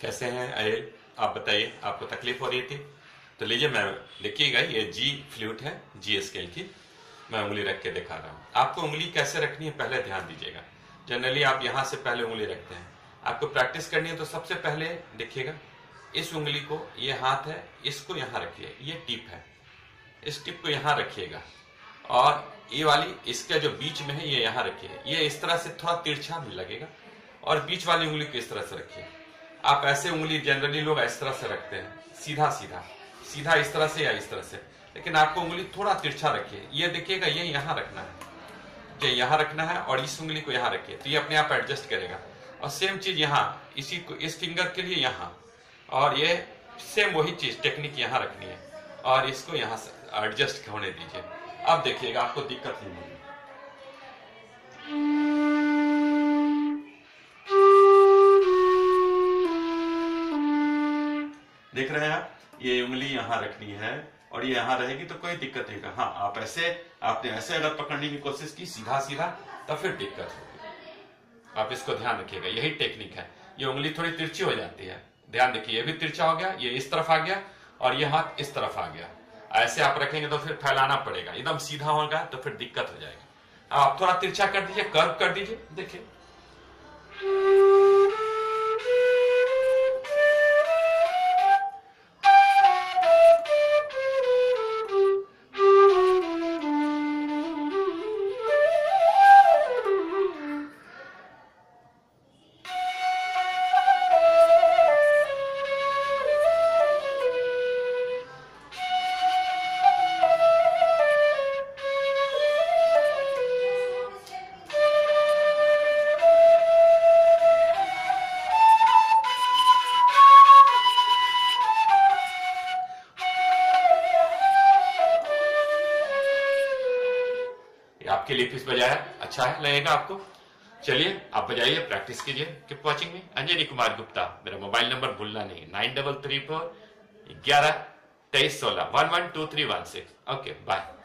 कैसे हैं? अरे आप बताइए, आपको तकलीफ़ हो रही थी? तो लीजिए, मैं देखिएगा ये जी फ्लूट है जी स्केल की। मैं उंगली रख के दिखा रहा हूँ। आपको उंगली कैसे रखनी है, पहले ध्यान दीजिएगा। जनरली आप यहाँ से पहले उंगली रखते हैं। आपको प्रैक्टिस करनी है तो सबसे पहले देखिएगा, इस उंगली को, ये हाथ है, इसको यहाँ रखिए, ये टिप है। इस टिप को यहाँ रखिएगा। और ये वाली, इसका जो बीच में है, ये यहाँ रखिए। ये इस तरह से थोड़ा तिरछा भी लगेगा। और बीच वाली उंगली को इस तरह से रखिए। आप ऐसे उंगली जनरली लोग इस तरह से रखते हैं। सीधा सीधा। सीधा इस तरह से या इस तरह से। लेकिन आपको उंगली थोड़ा तिरछा रखिए। ये देखिएगा, ये यहाँ रखना है। ये यहाँ रखना है और इस उंगली को यहाँ रखिए। तो ये अपने आप एडजस्ट करेगा। और सेम चीज़ यहाँ, इसी को, इस फिंगर के लिए यहाँ। और ये सेम वही चीज़ टेक्निक यहाँ रखनी है। और इसको यहाँ एडजस्ट होने दीजिए। अब देखिएगा, आपको दिक्कत नहीं होगी। देख रहे हैं आप, ये उंगली यहाँ रखनी है और ये यहाँ रहेगी तो कोई दिक्कत नहीं। होगा हाँ आप ऐसे, आपने ऐसे अगर पकड़ने की कोशिश की सीधा सीधा तो फिर दिक्कत होगी। आप इसको ध्यान रखिएगा, यही टेक्निक है। ये उंगली थोड़ी तिरछी हो जाती है। ध्यान देखिए, ये भी तिरछा हो गया, ये इस तरफ़ आ गया और ये हाथ इस तरफ़ आ गया। ऐसे आप रखेंगे तो फिर फैलाना पड़ेगा, एकदम सीधा होगा तो फिर दिक्कत हो जाएगी। आप थोड़ा तिरछा कर दीजिए कर्व कर दीजिए, देखिए। आपके लिए किस बजाया अच्छा है लगेगा आपको। चलिए, आप बजाइए प्रैक्टिस कीजिए। किप वॉचिंग में अंजनी कुमार गुप्ता, मेरा मोबाइल नंबर भूलना नहीं नाइन डबल थ्री फोर ग्यारह तेईस सोलह। One one two three one six. Okay bye